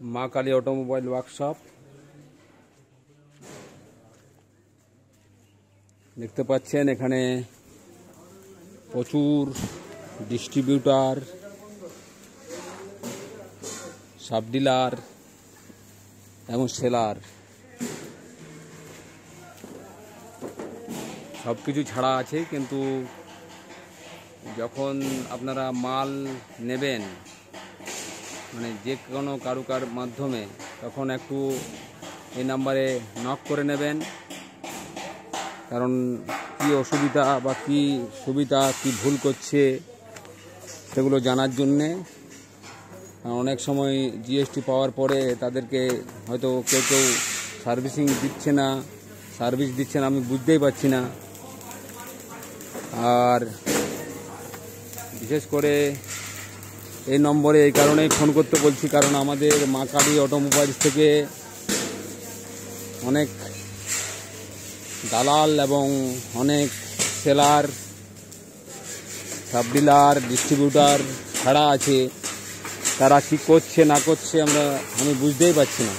মা Kali automobile workshop. দেখতে পাচ্ছেন এখানে প্রচুর ডিস্ট্রিবিউটার, সাব ডিলার এবং সেলার। সব কিছু ছাড়া আছে, কিন্তু যখন আপনারা মাল নেবেন মানে যে কোনো কারুকার মাধ্যমে তখন একটু এই নাম্বারে নক করে নেবেন। কারণ কি অসুবিধা বা কি সুবিধা, কি ভুল করছে সেগুলো জানার জন্যে। অনেক সময় জিএসটি পাওয়ার পরে তাদেরকে হয়তো কেউ কেউ সার্ভিসিং দিচ্ছে না, সার্ভিস দিচ্ছে না, আমি বুঝতেই পারছি না। আর বিশেষ করে এই নম্বরে এই কারণেই ফোন করতে বলছি, কারণ আমাদের মা কালী অটোমোবাইলস থেকে অনেক দালাল এবং অনেক সেলার সাব ডিলার ডিস্ট্রিবিউটার ছাড়া আছে। তারা কি করছে, না করছে আমরা, আমি বুঝতেই পারছি না।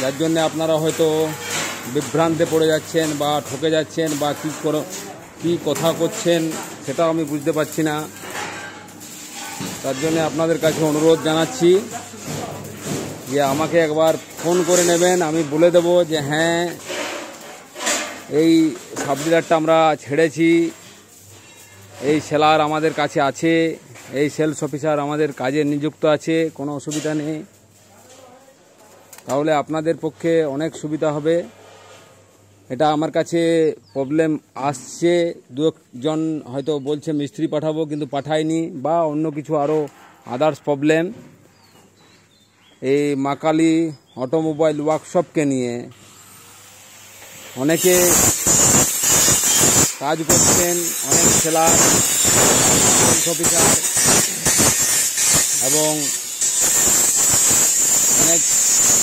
যার জন্যে আপনারা হয়তো বিভ্রান্তে পড়ে যাচ্ছেন বা ঠকে যাচ্ছেন বা কী করো, কী কথা করছেন, সেটাও আমি বুঝতে পারছি না। তার জন্য আপনাদের কাছে অনুরোধ জানাচ্ছি যে আমাকে একবার ফোন করে নেবেন। আমি বলে দেব যে হ্যাঁ এই সাব ডিলারটা আমরা ছেড়েছি। এই সেলার আমাদের কাছে আছে। এই সেলস অফিসার আমাদের কাজে নিযুক্ত আছে। কোনো অসুবিধা নেই। তাহলে আপনাদের পক্ষে অনেক সুবিধা হবে। এটা আমার কাছে প্রবলেম আসছে। দু একজন হয়তো বলছে, মিস্ত্রি পাঠাবো কিন্তু পাঠায়নি বা অন্য কিছু আরও আদার্স প্রবলেম এই মাকালি অটোমোবাইল ওয়ার্কশপকে নিয়ে অনেকে কাজ করছেন, অনেক সেলার অফিসার এবং অনেক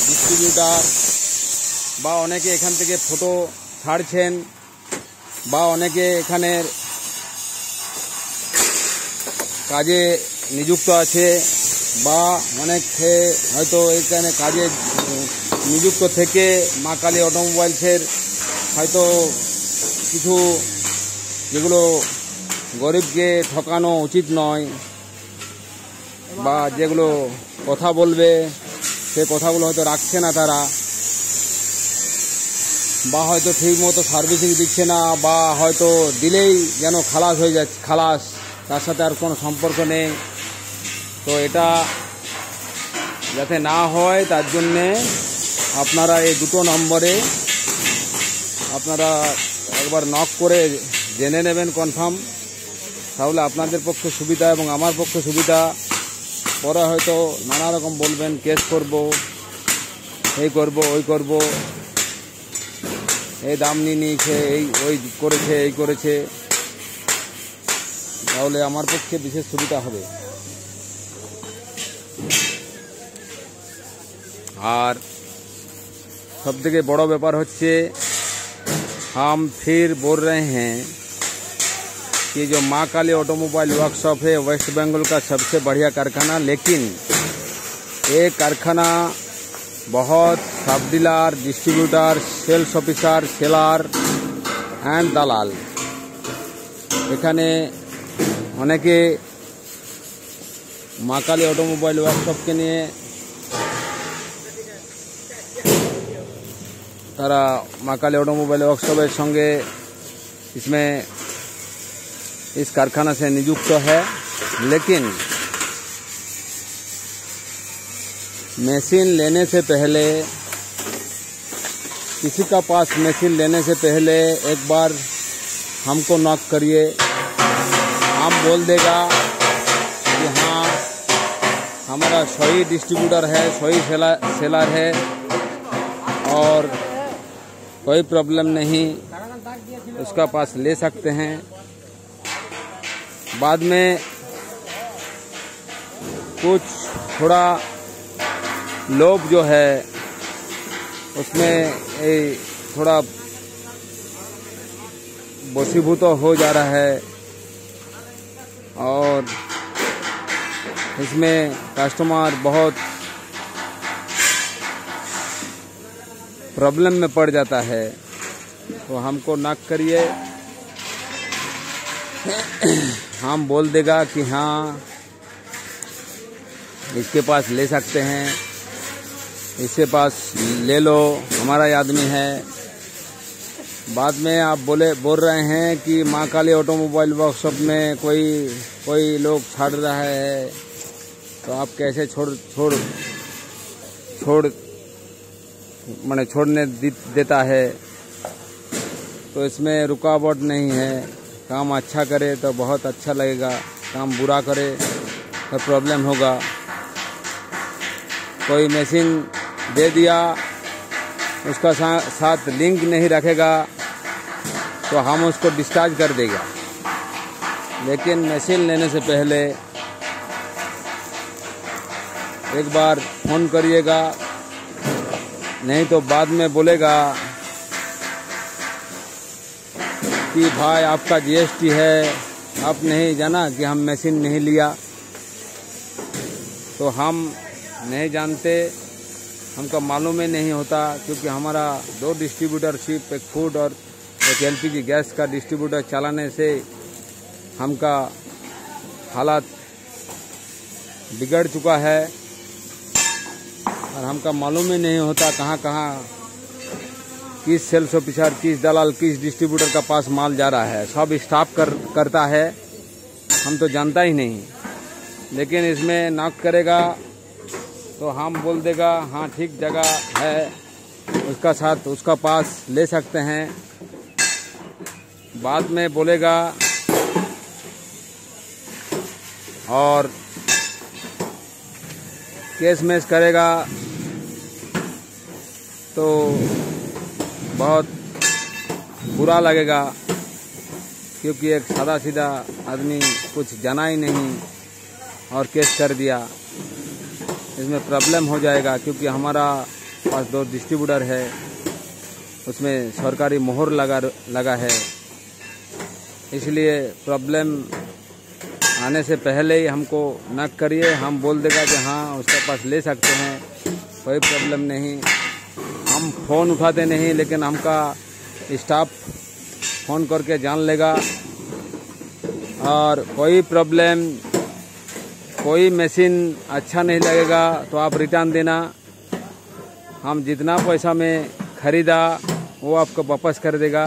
ডিস্ট্রিবিউটার বা অনেকে এখান থেকে ফটো ছাড়ছেন বা অনেকে এখানের কাজে নিযুক্ত আছে বা অনেকে হয়তো এখানে কাজে নিযুক্ত থেকে মা কালী অটোমোবাইলসের হয়তো কিছু যেগুলো গরিবকে ঠকানো উচিত নয় বা যেগুলো কথা বলবে, সে কথাগুলো হয়তো রাখছে না তারা। বা হয়তো ঠিক মতো সার্ভিসিং দিচ্ছে না, বা হয়তো দিলেই যেন খালাস হয়ে যাচ্ছে, খালাস। তার সাথে আর কোনো সম্পর্ক নেই। তো এটা যাতে না হয়, তার জন্যে আপনারা এই দুটো নম্বরে আপনারা একবার নক করে জেনে নেবেন কনফার্ম তাহলে আপনাদের পক্ষে সুবিধা এবং আমার পক্ষে সুবিধা। পরে হয়তো নানা রকম বলবেন কেস করব, এই করব, ওই করব। এই দাম নিয়ে নিয়েছে এই ওই করেছে এই করেছে তাহলে আমার পক্ষে বিশেষ সুবিধা হবে আর सब থেকে বড় ব্যাপার হচ্ছে हम फिर बोल रहे हैं कि जो माँ काली ऑटोमोबाइल वर्कशॉप है वेस्ट बंगाल का सबसे बढ़िया कारखाना लेकिन ये कारखाना बहुत सब dealer distributor sales officer seller and দালাল এখানে অনেকে মা কালী অটোমোবাইল ওয়ার্কশপকে নিয়ে তারা মা काली ऑटोमोबाइल वर्कशॉप संगे इसमें इस कारखाना से नियुक्त है लेकिन मशीन लेने से पहले, किसी का पास मशीन लेने से पहले एक बार हमको नॉक करिए। हम बोल देगा कि हाँ हमारा सही डिस्ट्रीब्यूटर है, सही सेलर सेलर है और कोई प्रॉब्लम नहीं, उसका पास ले सकते हैं। बाद में कुछ थोड़ा लोभ जो है, उसमें ये थोड़ा बसीभूत हो जा रहा है और इसमें कस्टमर बहुत प्रॉब्लम में पड़ जाता है। तो हमको नक करिए। हम बोल देगा कि हाँ इसके पास ले सकते हैं। इसके पास ले लो, हमारा ही आदमी है। बाद में आप बोले, बोल रहे हैं कि माँ काली ऑटोमोबाइल वर्कशॉप में कोई कोई लोग छाड़ रहा है। तो आप कैसे छोड़ छोड़ छोड़, मैंने छोड़ने देता है? तो इसमें रुकावट नहीं है। काम अच्छा करे तो बहुत अच्छा लगेगा। काम बुरा करे तो प्रॉब्लम होगा। कोई मशीन दे दिया उसका सा, साथ लिंक नहीं रखेगा तो हम उसको डिस्चार्ज कर देगा। लेकिन मशीन लेने से पहले एक बार फ़ोन करिएगा नहीं तो बाद में बोलेगा कि भाई आपका जीएसटी है आप नहीं जाना कि हम मशीन नहीं लिया। तो हम नहीं जानते हमका मालूम ही नहीं होता, क्योंकि हमारा दो डिस्ट्रीब्यूटरशिप एक फ़ूड और एक एलपीजी गैस का डिस्ट्रीब्यूटर चलाने से हमका हालात बिगड़ चुका है। और हमका मालूम ही नहीं होता कहाँ कहाँ, किस सेल्स ऑफिसर किस दलाल, किस डिस्ट्रीब्यूटर का पास माल जा रहा है। सब स्टाफ कर, करता है। हम तो जानता ही नहीं। लेकिन इसमें नॉक करेगा तो हम बोल देगा हाँ ठीक जगह है, उसका साथ, उसका पास ले सकते हैं। बाद में बोलेगा, और केस मेस करेगा। तो बहुत बुरा लगेगा, क्योंकि एक सादा सीधा आदमी कुछ जाना ही नहीं और केस कर दिया। इसमें प्रॉब्लम हो जाएगा क्योंकि हमारा पास दो डिस्ट्रीब्यूटर है, उसमें सरकारी मोहर लगा लगा है। इसलिए प्रॉब्लम आने से पहले ही हमको न करिए, हम बोल देगा कि हाँ उसके पास ले सकते हैं, कोई प्रॉब्लम नहीं। हम फ़ोन उठाते नहीं, लेकिन हमका स्टाफ फ़ोन करके जान लेगा। और कोई प्रॉब्लम कोई मशीन अच्छा नहीं लगेगा तो आप रिटर्न देना। हम जितना पैसा में ख़रीदा, वो आपको वापस कर देगा।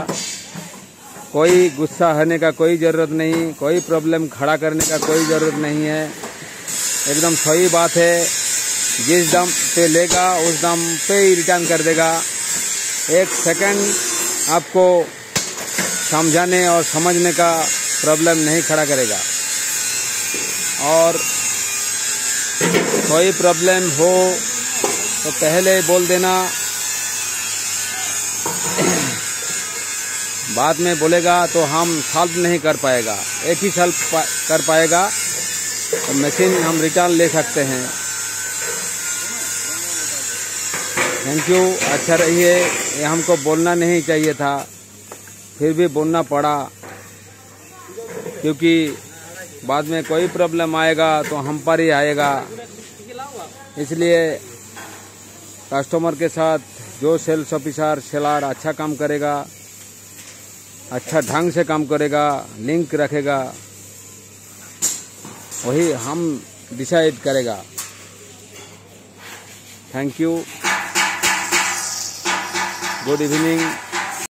कोई गुस्सा होने का कोई ज़रूरत नहीं, कोई प्रॉब्लम खड़ा करने का कोई ज़रूरत नहीं है। एकदम सही बात है। जिस दाम पे लेगा, उस दाम पे ही रिटर्न कर देगा। एक सेकंड आपको समझाने और समझने का प्रॉब्लम नहीं खड़ा करेगा। और कोई प्रॉब्लम हो तो पहले बोल देना। बाद में बोलेगा तो हम सॉल्व नहीं कर पाएगा। एक ही सॉल्व पा, कर पाएगा। तो मशीन हम रिटर्न ले सकते हैं। थैंक यू अच्छा रहिए। ये हमको बोलना नहीं चाहिए था। फिर भी बोलना पड़ा। क्योंकि बाद में कोई प्रॉब्लम आएगा तो हम पर ही आएगा। इसलिए कस्टमर के साथ जो सेल्स ऑफिसर सेलर अच्छा काम करेगा अच्छा ढंग से काम करेगा लिंक रखेगा, वही हम डिसाइड करेगा। Thank you good evening.